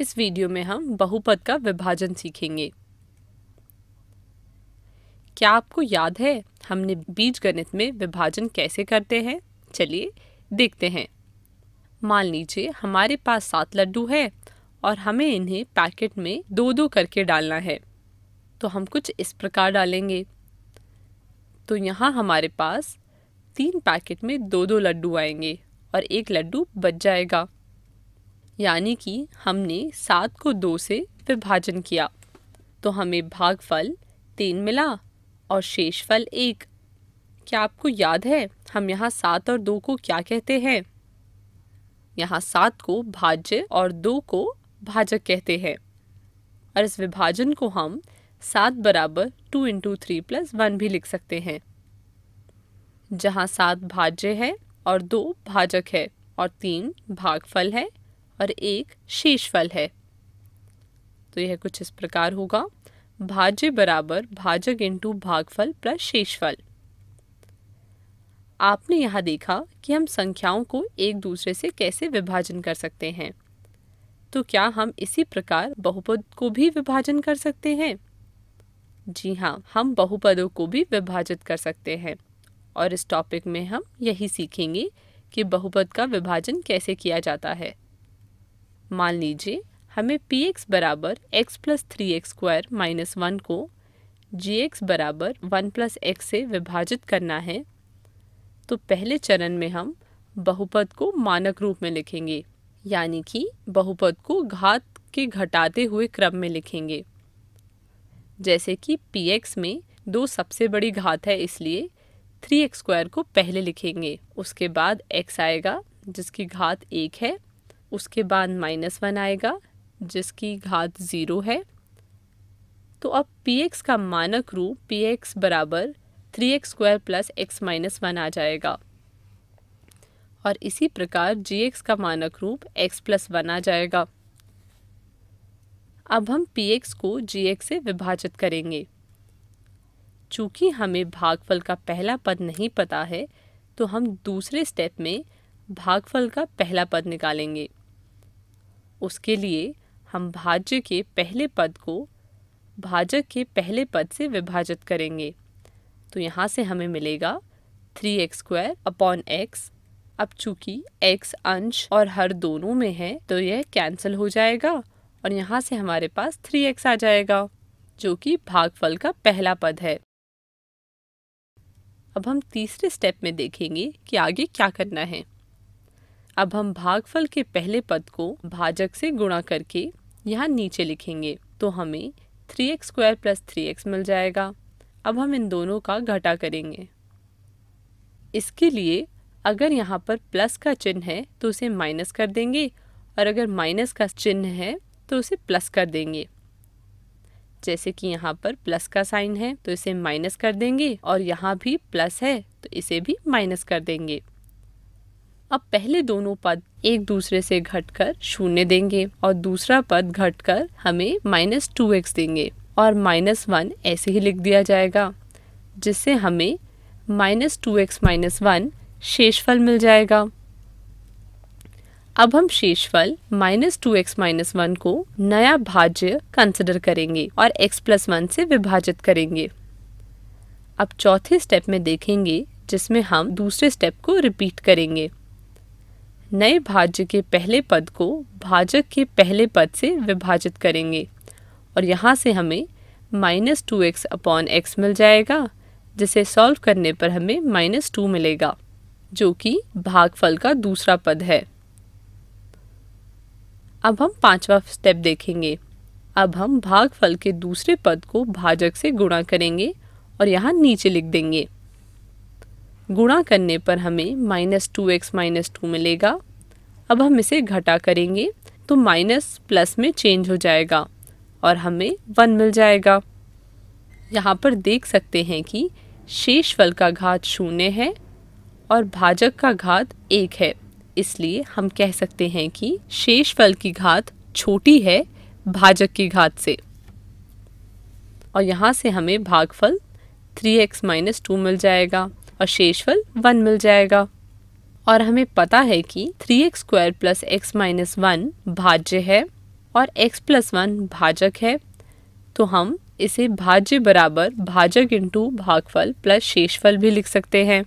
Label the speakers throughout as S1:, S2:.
S1: इस वीडियो में हम बहुपद का विभाजन सीखेंगे। क्या आपको याद है हमने बीज गणित में विभाजन कैसे करते हैं? चलिए देखते हैं। मान लीजिए हमारे पास सात लड्डू है और हमें इन्हें पैकेट में दो दो करके डालना है। तो हम कुछ इस प्रकार डालेंगे। तो यहाँ हमारे पास तीन पैकेट में दो दो लड्डू आएँगे और एक लड्डू बच जाएगा। यानी कि हमने सात को दो से विभाजन किया। तो हमें भागफल तीन मिला और शेषफल एक। क्या आपको याद है हम यहाँ सात और दो को क्या कहते हैं? यहाँ सात को भाज्य और दो को भाजक कहते हैं। और इस विभाजन को हम सात बराबर two into three plus one भी लिख सकते हैं। जहाँ सात भाज्य है और दो भाजक है और तीन भागफल है और एक शेषफल है। तो यह कुछ इस प्रकार होगा। भाज्य बराबर भाजक इंटू भागफल प्लस शेषफल। आपने यहाँ देखा कि हम संख्याओं को एक दूसरे से कैसे विभाजन कर सकते हैं। तो क्या हम इसी प्रकार बहुपद को भी विभाजन कर सकते हैं? जी हाँ हम बहुपदों को भी विभाजित कर सकते हैं। और इस टॉपिक में हम यही सीखेंगे कि बहुपद का विभाजन कैसे किया जाता है। मान लीजिए, हमें पी एक्स बराबर X plus three X square minus one को जी एक्स बराबर वन प्लस एक्स से विभाजित करना है। तो पहले चरण में हम बहुपद को मानक रूप में लिखेंगे, यानी कि बहुपद को घात के घटाते हुए क्रम में लिखेंगे। जैसे कि पी एक्स में दो सबसे बड़ी घात है, इसलिए थ्री एक्स स्क्वायर को पहले लिखेंगे। उसके बाद एक्स आएगा, जिसकी घात एक है। उसके बाद माइनस वन आएगा, जिसकी घात ज़ीरो है। तो अब पी एक्स का मानक रूप पी एक्स बराबर three X square plus X minus one आ जाएगा। और इसी प्रकार जी एक्स का मानक रूप एक्स प्लस वन आ जाएगा। अब हम पी एक्स को जी एक्स से विभाजित करेंगे। चूँकि हमें भागफल का पहला पद नहीं पता है तो हम दूसरे स्टेप में भागफल का पहला पद निकालेंगे। उसके लिए हम भाज्य के पहले पद को, भाजक के पहले पद से विभाजित करेंगे। तो यहाँ से हमें मिलेगा three X square upon X अब चूँकि x अंश और हर दोनों में है तो यह कैंसिल हो जाएगा और यहाँ से हमारे पास थ्री एक्स आ जाएगा, जो कि भागफल का पहला पद है। अब हम तीसरे स्टेप में देखेंगे कि आगे क्या करना है। अब हम भागफल के पहले पद को भाजक से गुणा करके यहाँ नीचे लिखेंगे तो हमें three X square plus three X मिल जाएगा। अब हम इन दोनों का घटा करेंगे। इसके लिए अगर यहाँ पर प्लस का चिन्ह है तो उसे माइनस कर देंगे, और अगर माइनस का चिन्ह है तो उसे प्लस कर देंगे। जैसे कि यहाँ पर प्लस का साइन है तो इसे माइनस कर देंगे, और यहाँ भी प्लस है तो इसे भी माइनस कर देंगे। अब पहले दोनों पद एक दूसरे से घटकर शून्य देंगे और दूसरा पद घटकर हमें माइनस टू एक्स देंगे और माइनस वन ऐसे ही लिख दिया जाएगा, जिससे हमें minus two X minus one शेषफल मिल जाएगा। अब हम शेषफल minus two X minus one को नया भाज्य कंसिडर करेंगे और x प्लस वन से विभाजित करेंगे। अब चौथे स्टेप में देखेंगे, जिसमें हम दूसरे स्टेप को रिपीट करेंगे। नए भाज्य के पहले पद को भाजक के पहले पद से विभाजित करेंगे। और यहाँ से हमें minus two X upon X मिल जाएगा, जिसे सॉल्व करने पर हमें माइनस टू मिलेगा, जो कि भागफल का दूसरा पद है। अब हम पांचवा स्टेप देखेंगे। अब हम भागफल के दूसरे पद को भाजक से गुणा करेंगे और यहाँ नीचे लिख देंगे। गुणा करने पर हमें minus two X minus two मिलेगा। अब हम इसे घटा करेंगे तो माइनस प्लस में चेंज हो जाएगा और हमें वन मिल जाएगा। यहाँ पर देख सकते हैं कि शेष फल का घात शून्य है और भाजक का घात एक है। इसलिए हम कह सकते हैं कि शेष फल की घात छोटी है भाजक की घात से। और यहाँ से हमें भागफल थ्री एक्स माइनस टू मिल जाएगा। और शेषफल वन मिल जाएगा। और हमें पता है कि three X square plus X minus one भाज्य है और x प्लस वन भाजक है। तो हम इसे भाज्य बराबर भाजक इंटू भागफल प्लस शेषफल भी लिख सकते हैं।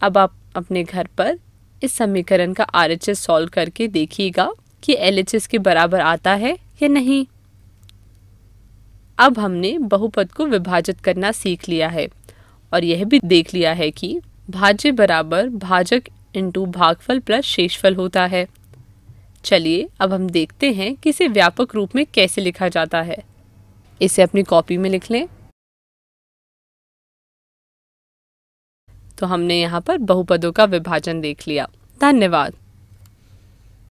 S1: अब आप अपने घर पर इस समीकरण का आर एच एस सॉल्व करके देखिएगा कि एल एच एस के बराबर आता है या नहीं। अब हमने बहुपद को विभाजित करना सीख लिया है और यह भी देख लिया है कि भाज्य बराबर भाजक इंटू भागफल प्लस शेषफल होता है। चलिए, अब हम देखते हैं कि इसे व्यापक रूप में कैसे लिखा जाता है। इसे अपनी कॉपी में लिख लें। तो हमने यहाँ पर बहुपदों का विभाजन देख लिया। धन्यवाद।